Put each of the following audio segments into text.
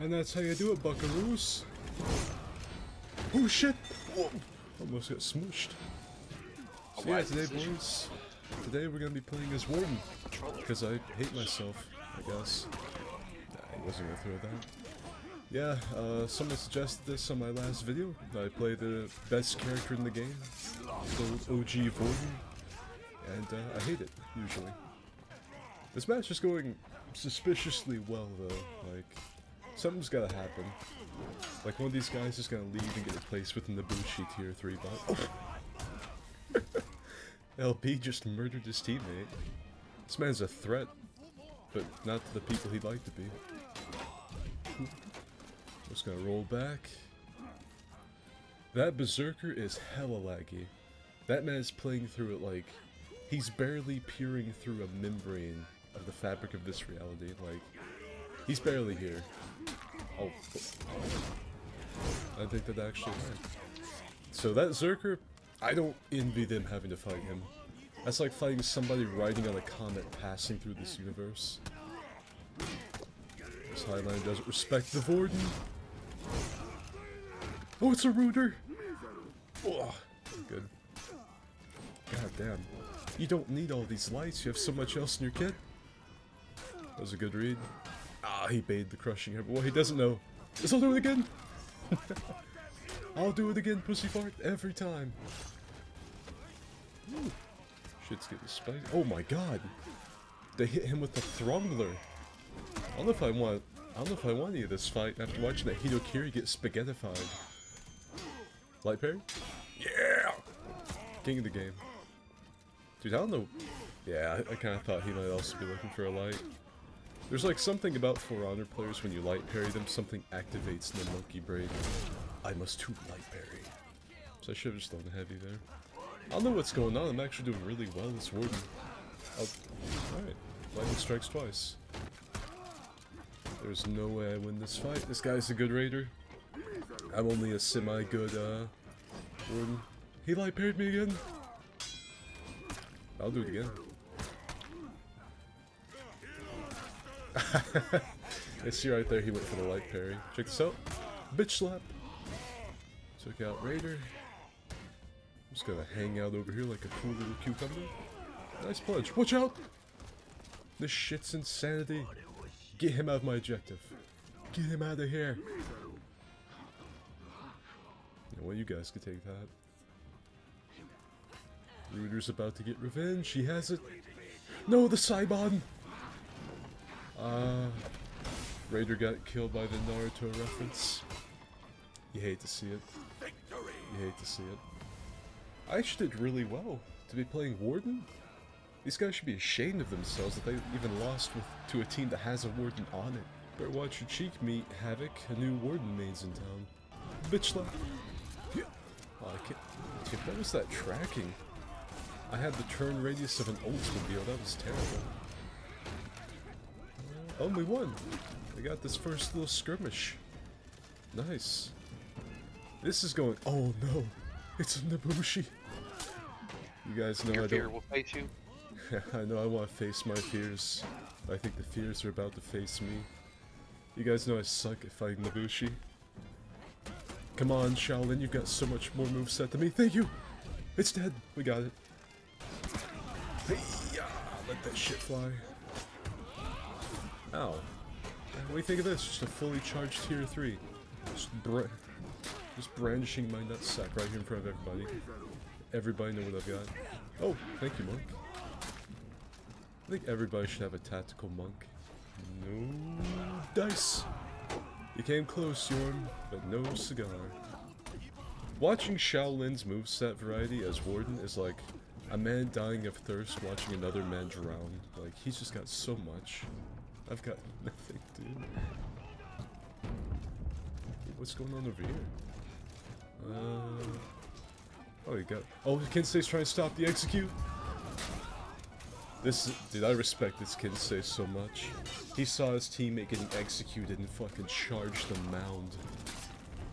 And that's how you do it, buckaroos. Oh shit! Whoa. Almost got smooshed. So yeah, today boys, today we're gonna be playing as Warden. Because I hate myself, I guess. Nah, I wasn't gonna throw that. Yeah, uh, someone suggested this on my last video. I play the best character in the game, the OG Warden, and uh, I hate it, usually. This match is going suspiciously well, though. Like, something's gotta happen. Like, one of these guys is gonna leave and get replaced with an Ibushi tier 3 bot. LB just murdered his teammate. This man's a threat, but not to the people he'd like to be. Just gonna roll back. That Berserker is hella laggy. That man is playing through it like he's barely peering through a membrane of the fabric of this reality. Like, he's barely here. Oh. I think that actually So that Zerker, I don't envy them having to fight him. That's like fighting somebody riding on a comet passing through this universe. This Highlander doesn't respect the Warden. Oh, it's a rooter! Oh, good. God damn. You don't need all these lights, you have so much else in your kit. That was a good read. He baited the crushing hammer. Well, he doesn't know. Yes, I'll do it again! I'll do it again, pussy fart, every time. Ooh. Shit's getting spicy. Oh my god! They hit him with the Throngler. I don't know if I want. I don't know if I want any of this fight after watching that Hitokiri get spaghettified. Light parry? Yeah! King of the game. Dude, I don't know. Yeah, I, I kind of thought he might also be looking for a light. There's like something about For Honor players when you light parry them, something activates in the monkey brain. I must too light parry. So I should have just done heavy there. I don't know what's going on, I'm actually doing really well as Warden. Oh, alright. Lightning strikes twice. There's no way I win this fight. This guy's a good raider. I'm only a semi-good, uh, Warden. He light parried me again. I'll do it again. I see right there he went for the light parry. Check this out. Bitch slap. Took out Raider. I'm just gonna hang out over here like a cool little cucumber. Nice punch. Watch out! This shit's insanity. Get him out of my objective. Get him out of here. Yeah, well, you guys could take that. Ruder's about to get revenge. He has it. No, the Saibon! Uh, Raider got killed by the Naruto reference. You hate to see it. You hate to see it. I actually did really well to be playing Warden. These guys should be ashamed of themselves that they even lost with, to a team that has a Warden on it. Better watch your cheek meet Havoc, a new Warden main's in town. Bitch slap. Oh, I can't. If that was that tracking. I had the turn radius of an Oldsmobile, that was terrible. Uh, we won! We got this first little skirmish. Nice. This is going- oh no! It's a Nobushi! You guys know Your I don't- fear will face you. I know I want to face my fears. I think the fears are about to face me. You guys know I suck at fighting Nobushi. Come on, Shaolin, you've got so much more moveset than me. Thank you! It's dead. We got it. Hey-ya! Let that shit fly. Ow. What do you think of this? Just a fully charged tier 3. Just, bra just brandishing my nutsack right here in front of everybody. Everybody know what I've got. Oh, thank you, Monk. I think everybody should have a tactical monk. No dice. You came close, Yorm, but no cigar. Watching Shaolin's moveset variety as Warden is like a man dying of thirst watching another man drown. Like, he's just got so much. I've got nothing, dude. What's going on over here? Uh... Oh, you got... Oh, Kensei's trying to stop the execute! This, dude, I respect this Kensei so much. He saw his teammate getting executed and fucking charged the mound.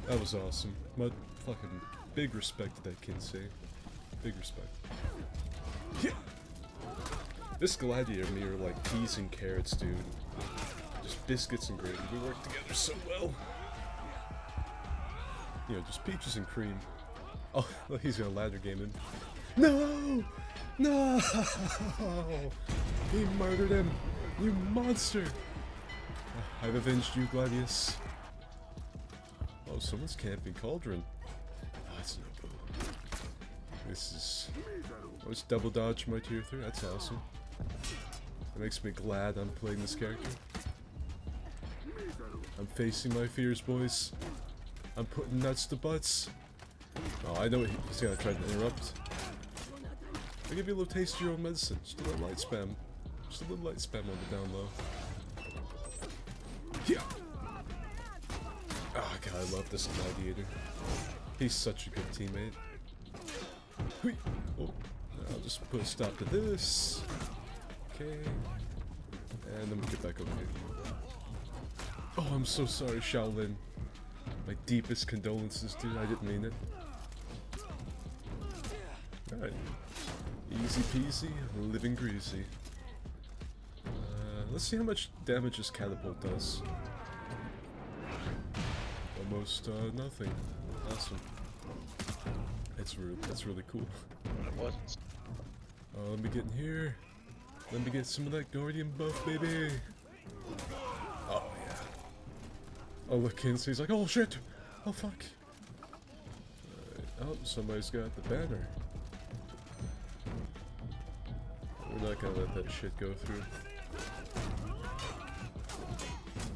That was awesome. My fucking big respect to that Kensei. Big respect. Yeah. This gladiator me are like peas and carrots, dude. Just biscuits and gravy. We work together so well. You know, just peaches and cream. Oh, he's gonna ladder game him. No! No! He murdered him! You monster! I've avenged you, Gladius. Oh, someone's camping Cauldron. That's no boo. This is... Oh, it's double dodge my tier 3. That's awesome. That makes me glad I'm playing this character. I'm facing my fears, boys. I'm putting nuts to butts. Oh, I know he's gonna try to interrupt. I'll give you a little taste of your own medicine. Just a little light spam. Just a little light spam on the down low. Yeah. Oh god, I love this gladiator. He's such a good teammate. Oh, I'll just put a stop to this. Okay. And then we get back over here. Oh, I'm so sorry, Shaolin. My deepest condolences, dude. I didn't mean it. Alright. Easy peasy, living greasy. Uh, let's see how much damage this catapult does. Almost uh, nothing. Awesome. It's really, that's really cool. It wasn't. Uh, let me get in here. Let me get some of that Guardian buff, baby. Oh, yeah. Oh, look, Kensei's like, oh, shit. Oh, fuck. Alright. Oh, somebody's got the banner. We're not gonna let that shit go through.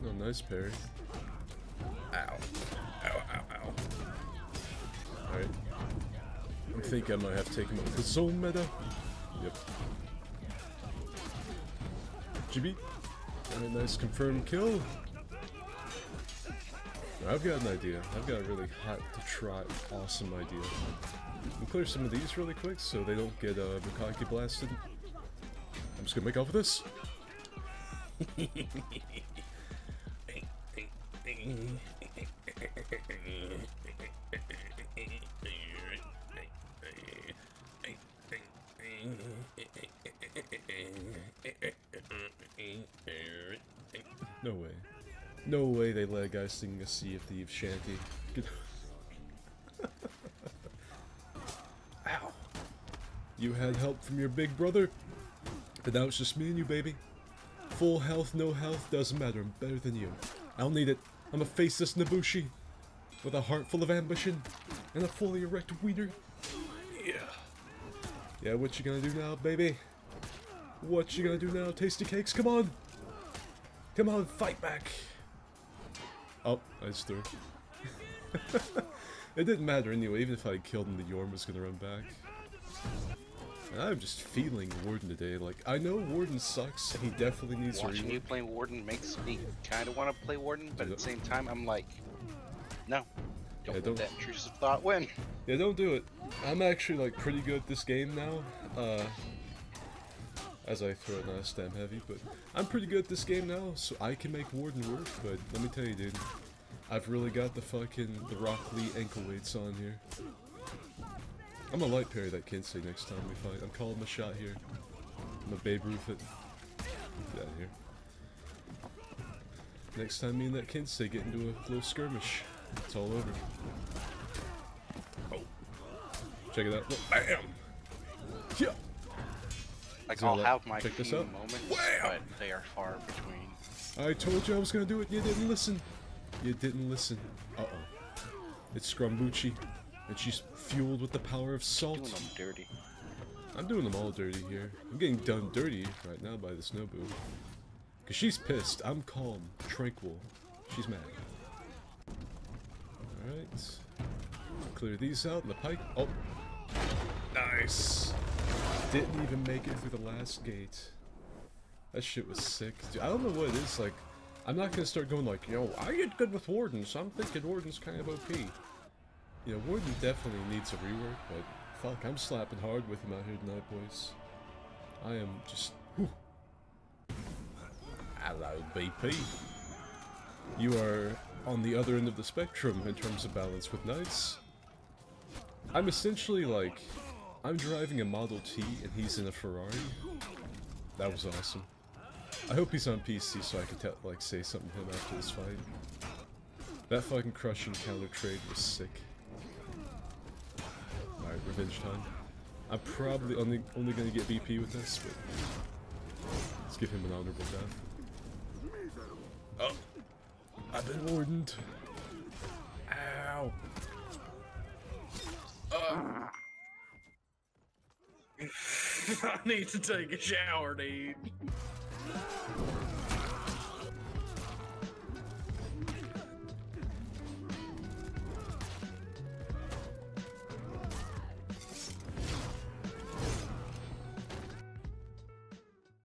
Oh, nice parry. Ow. Ow, ow, ow. Alright. I think I might have taken him up the zone meta. Yep. GB. Nice confirmed kill. I've got an idea. I've got a really hot to try, awesome idea. We'll clear some of these really quick so they don't get uh, Bukaki blasted. I'm just gonna make off with this. No way. No way they let a guy sing a Sea of Thieves shanty. Ow. You had help from your big brother? But now it's just me and you, baby. Full health, no health, doesn't matter. I'm better than you. I'll need it. I'm a faceless Nobushi. With a heart full of ambition. And a fully erect wiener. Yeah. Yeah, what you gonna do now, baby? What you gonna do now, tasty cakes? Come on! Come on, fight back! Oh, I just threw. it didn't matter anyway, even if I killed him, the Yorm was gonna run back. And I'm just feeling Warden today. Like, I know Warden sucks, he definitely needs Watching to you playing Warden makes me kind of want to play Warden, but at the same time, I'm like, no. Don't Yeah, let don't- that intrusive thought win. Yeah, don't do it. I'm actually like pretty good at this game now. Uh, as I throw it not stem heavy, but I'm pretty good at this game now, so I can make Warden work. But let me tell you, dude, I've really got the fucking the Rock Lee ankle weights on here. I'm gonna light parry that Kensei next time we fight. I'm calling the shot here. I'm gonna Babe Ruth it. Get out of here. Next time me and that Kensei get into a little skirmish, it's all over. Oh. Check it out. Bam! Yeah! Like, So I'll let- have my check this few out. moments, Wham! but they are far between. I told you I was gonna do it, you didn't listen. You didn't listen. Uh-oh. It's Scrumbucci, and she's fueled with the power of Doing salt. them dirty. I'm doing them all dirty here. I'm getting done dirty right now by this Nobu. Cause she's pissed. I'm calm, tranquil. She's mad. Alright. Clear these out in the pike. Oh. Nice. Didn't even make it through the last gate. That shit was sick. Dude, I don't know what it is, like, I'm not gonna start going like, yo, I get good with Wardens. So I'm thinking Warden's kind of OP. You know, Warden definitely needs a rework, but fuck, I'm slapping hard with him out here tonight, boys. I am just. whew. Hello, BP. You are on the other end of the spectrum in terms of balance with knights. I'm essentially like, I'm driving a Model T and he's in a Ferrari. That was awesome. I hope he's on PC so I can like say something to him after this fight. That fucking crushing counter trade was sick. Alright, revenge time. I'm probably only only gonna get BP with this, but let's give him an honorable death. Oh, I've been wardened. Ow. I need to take a shower, dude.